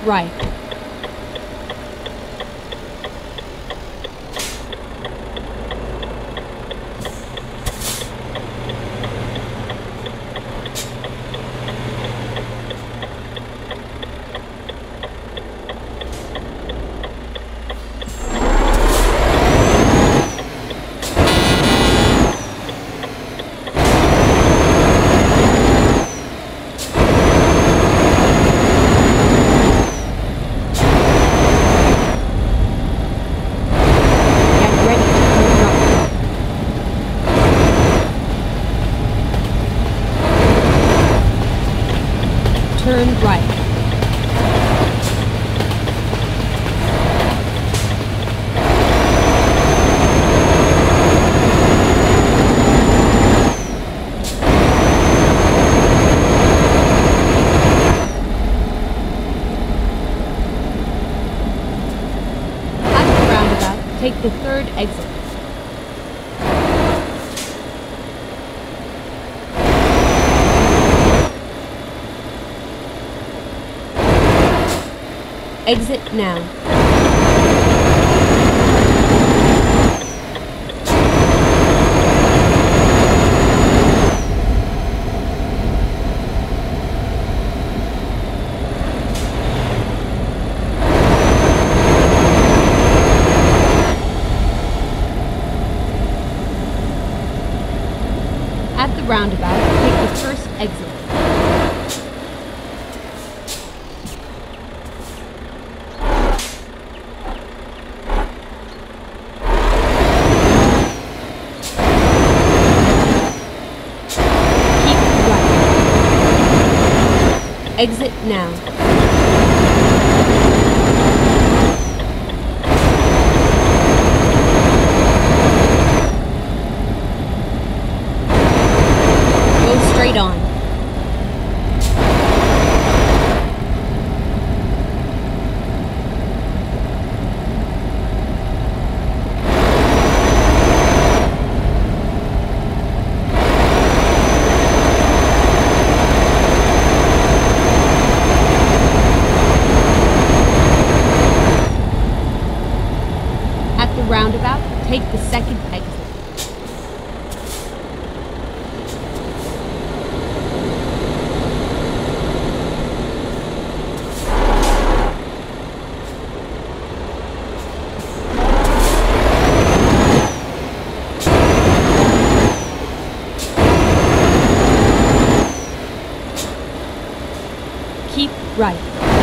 right. Turn right. Exit now. At the roundabout, take the first exit. Exit now. keep right.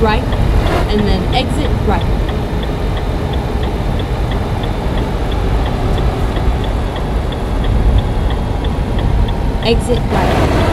Right, and then exit right. Exit right.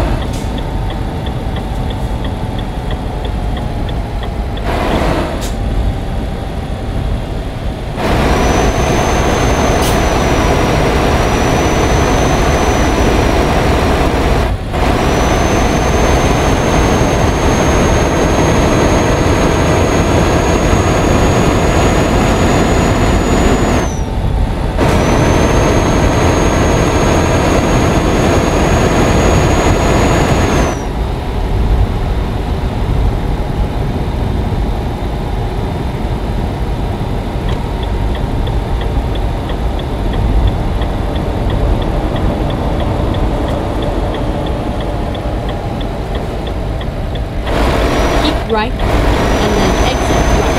Keep right, and then exit right.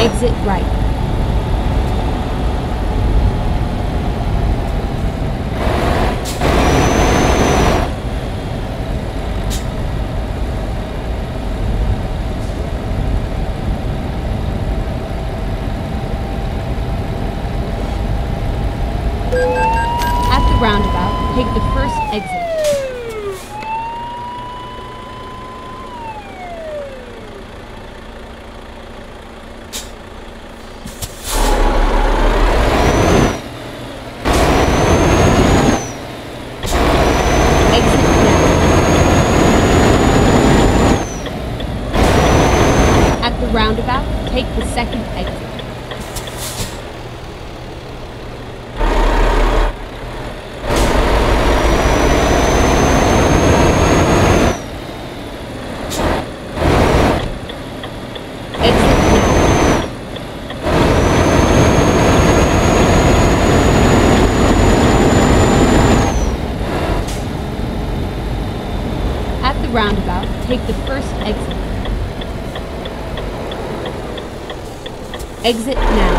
Exit right. At the roundabout, take the first exit. Exit now. At the roundabout, take the second exit. Exit. At the roundabout, take the first exit. Exit now.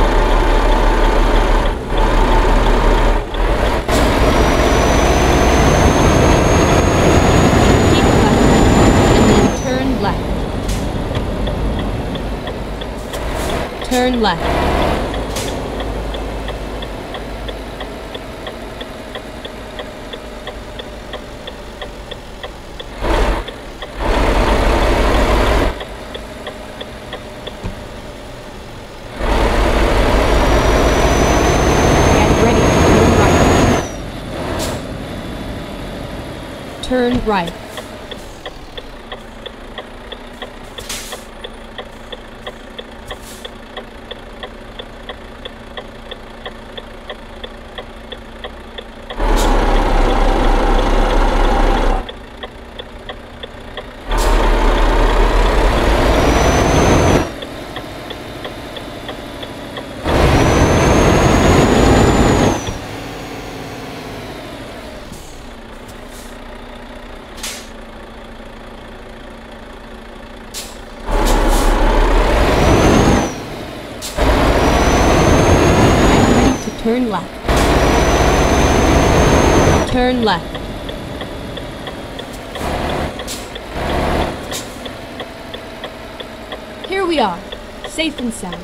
Turn left. Turn left. Right. Turn right. Get ready to turn left. Turn left. Here we are, safe and sound.